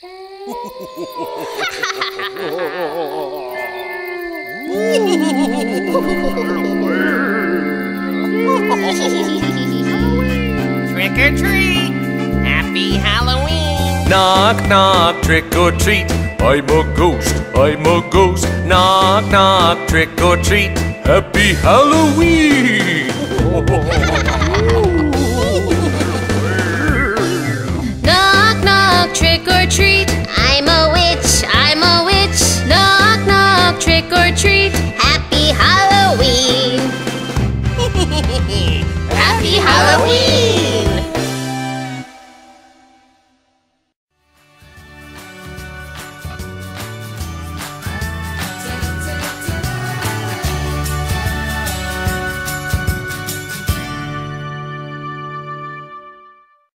Trick or treat! Happy Halloween! Knock, knock, trick or treat. I'm a ghost, I'm a ghost. Knock, knock, trick or treat. Happy Halloween! Happy Halloween!